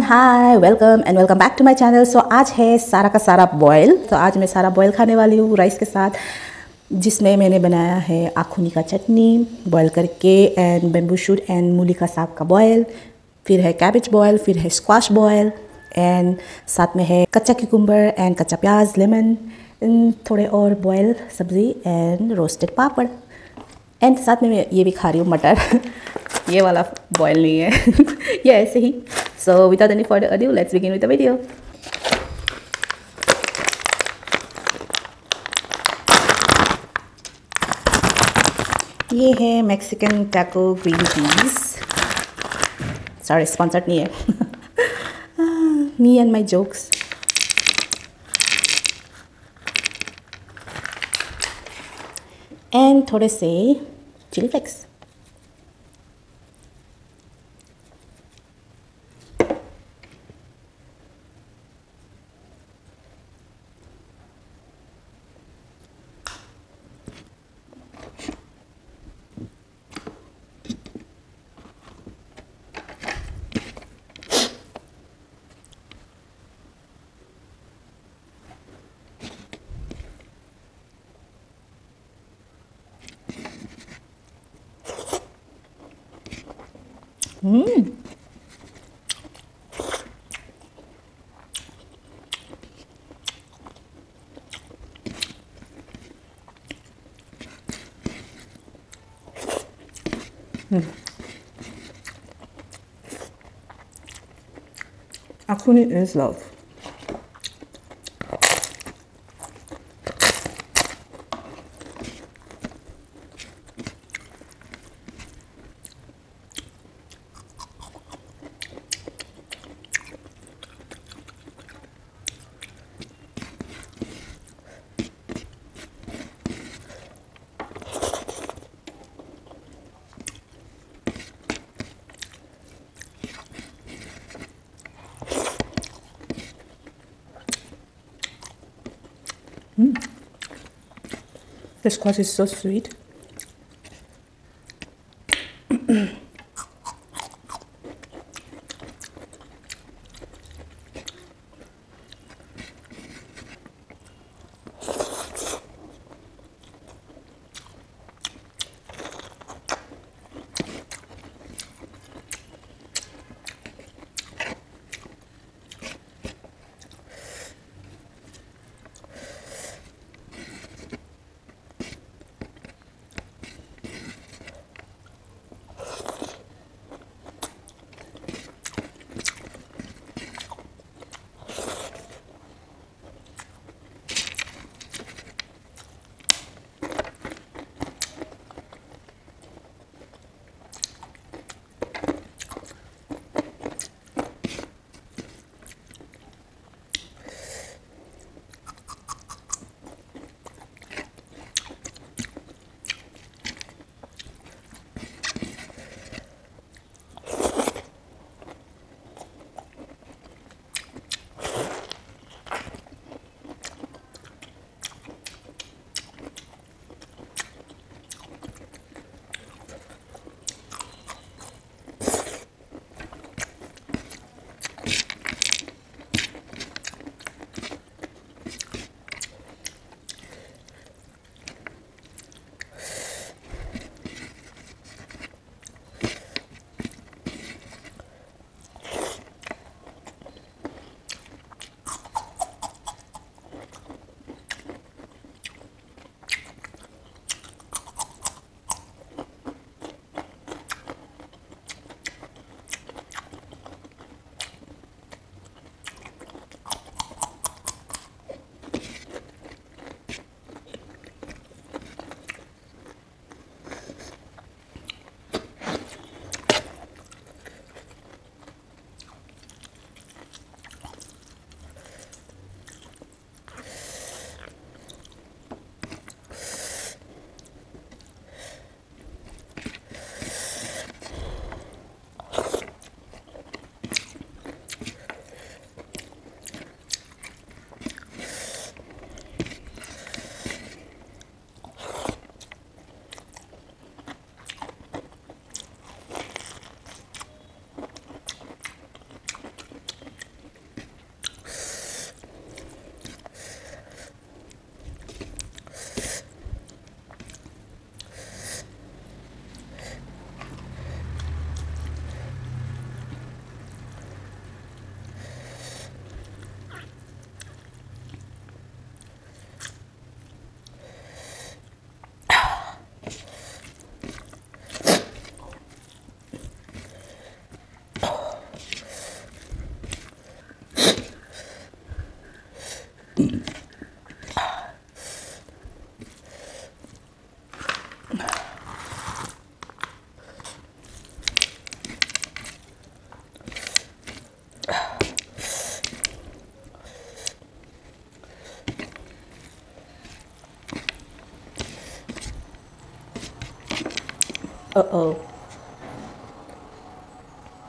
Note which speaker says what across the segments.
Speaker 1: Everyone hi welcome and welcome back to my channel so आज है सारा का सारा बॉयल तो आज मैं सारा बॉयल खाने वाली हूँ राइस के साथ, जिसमें मैंने बनाया है आखूनी का चटनी बॉयल करके एंड बेम्बू शूट एंड मूली का साग का बॉयल फिर है कैबेज बॉयल फिर है स्क्वाश बॉयल एंड साथ में है कच्चा क्यूकुम्बर एंड कच्चा प्याज लेमन थोड़े और बॉयल सब्ज़ी एंड रोस्टेड पापड़. एंड साथ में मैं ये भी खा रही हूँ मटर। ये वाला बॉयल नहीं है। ये ऐसे ही। So without any for adieu let's begin with the video ये है Mexican taco green peas sorry sponsored नहीं है। Me and my jokes and थोड़े से chilli flakes Akuni is love. The squash is so sweet.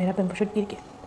Speaker 1: मेरा pamper shirt गिर गया।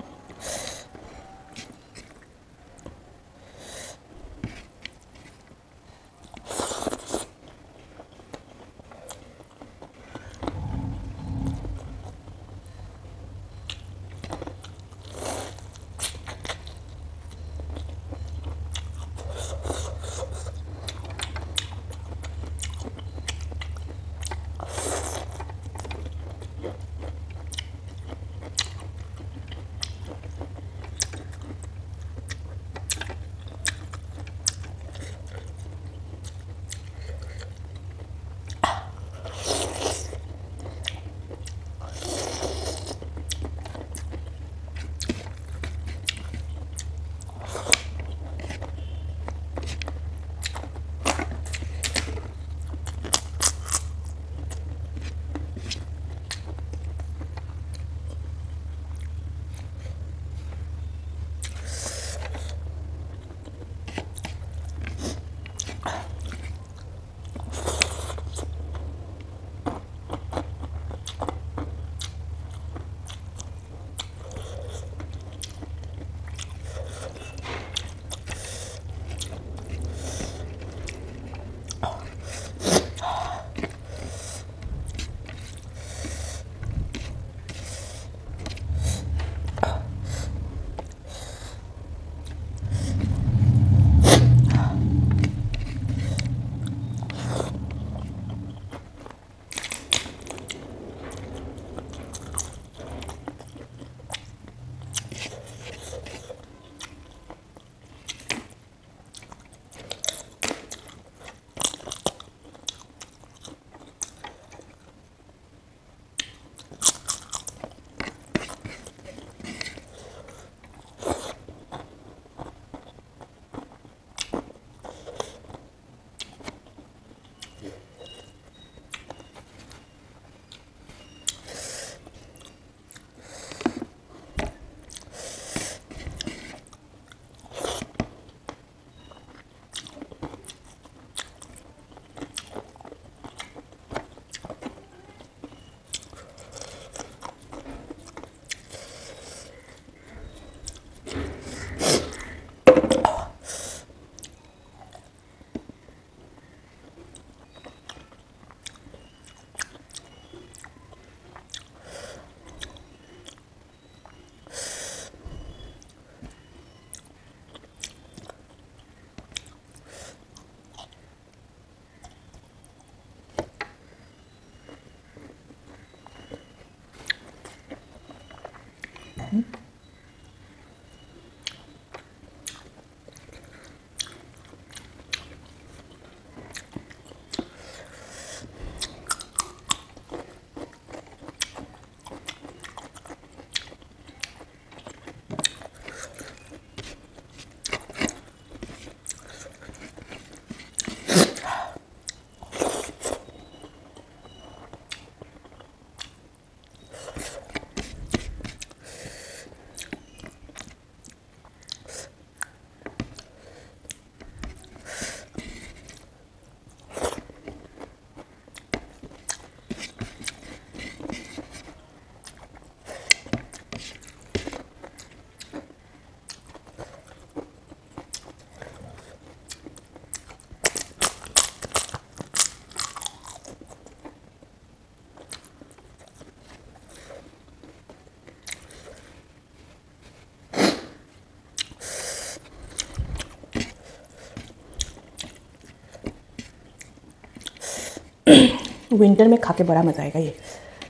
Speaker 1: Winter में खा के बड़ा मज़ा आएगा ये।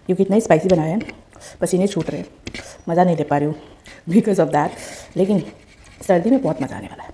Speaker 1: क्योंकि इतना ही स्पाइसी बनाया है। पसीने छूट रहे हैं। मज़ा नहीं ले पा रही हूँ। बिकॉज़ ऑफ़ दैट लेकिन सर्दी में बहुत मज़ा आने वाला है।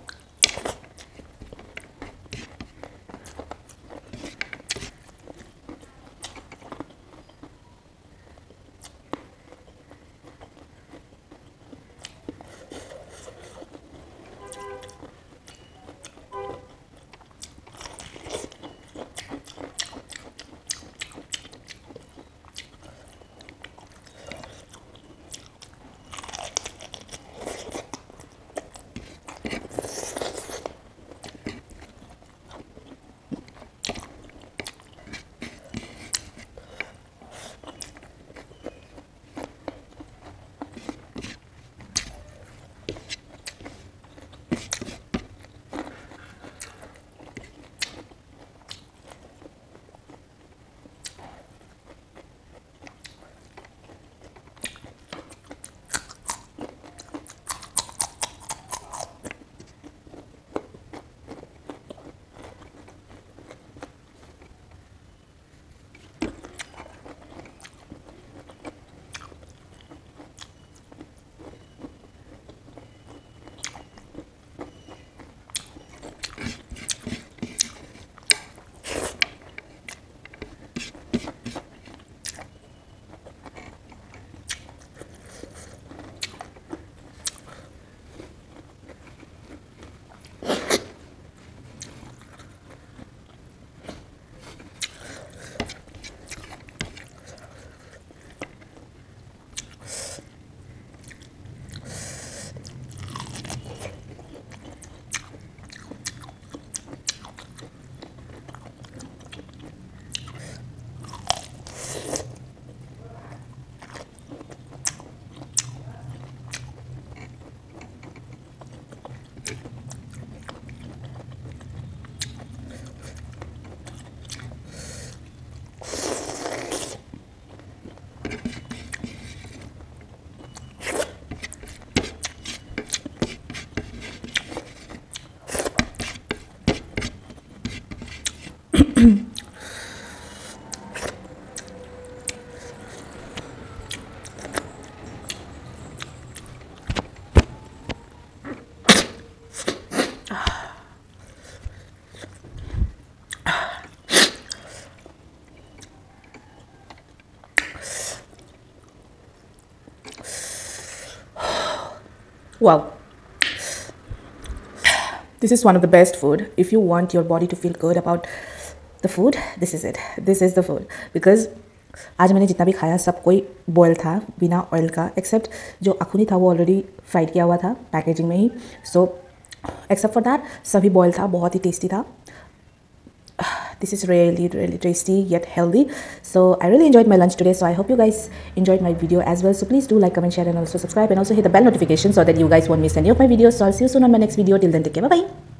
Speaker 1: mm Wow. This is one of the best food. If you want your body to feel good about the food, this is it. This is the food. Because आज मैंने जितना भी खाया सब कोई बॉयल था बिना ऑयल का एक्सेप्ट जो अखुनी था वो ऑलरेडी फ्राइड किया हुआ था पैकेजिंग में ही सो एक्सेप्ट फॉर दैट सभी बॉयल था बहुत ही टेस्टी था this is really really tasty yet healthy. So i really enjoyed my lunch today so i hope you guys enjoyed my video as well. So please do like comment share and also subscribe and also hit the bell notification so that you guys won't miss any of my videos. So i'll see you soon on my next video. Till then take care. Bye bye